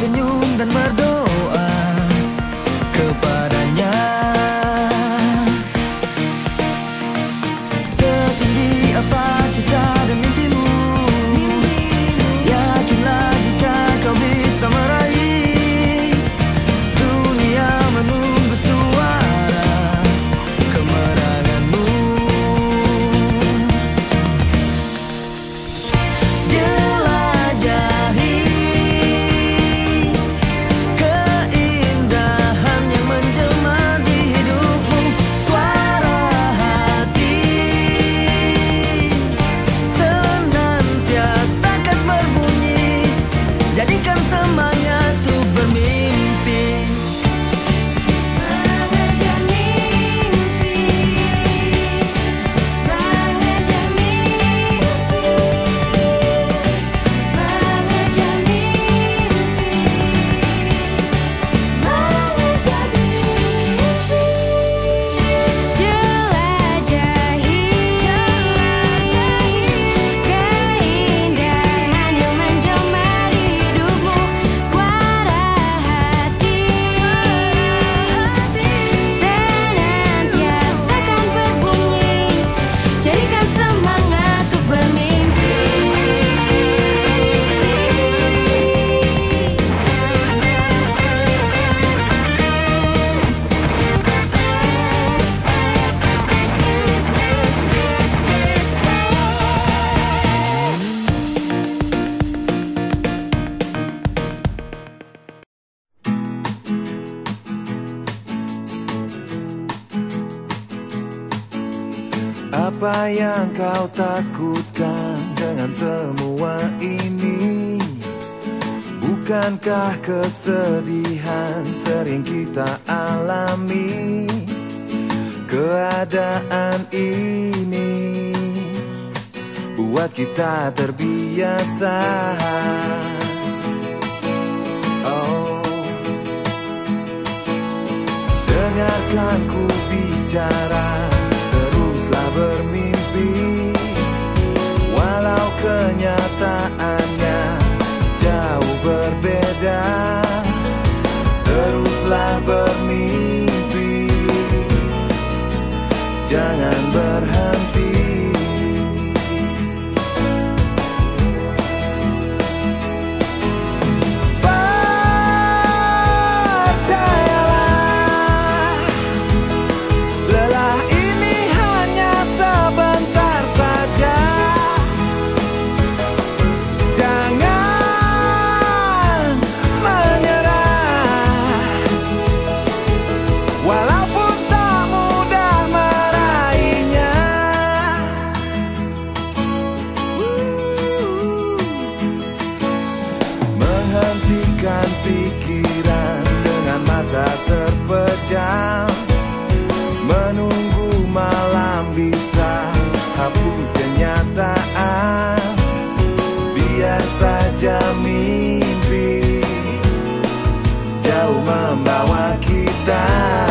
Senyum dan berdoa kepadanya. Apa yang kau takutkan dengan semua ini? Bukankah kesedihan sering kita alami? Keadaan ini buat kita terbiasa. Oh, dengarkan ku bicara. teruslah bermimpi. Jangan berhenti. jam. Menunggu malam bisa hapus kenyataan. Biar saja mimpi jauh membawa kita.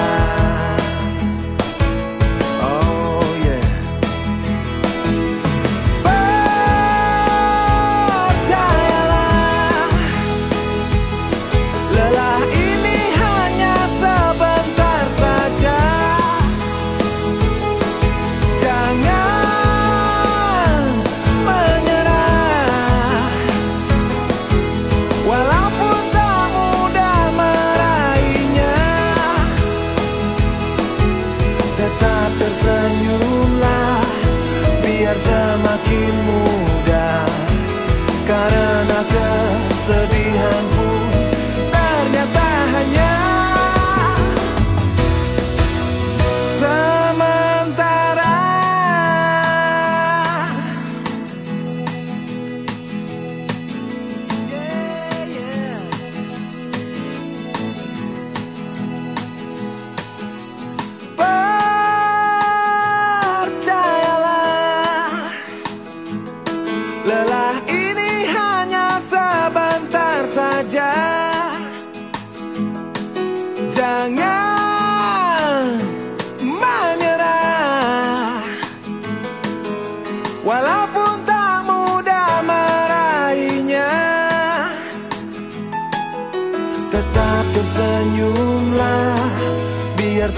more.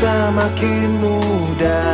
Semakin mudah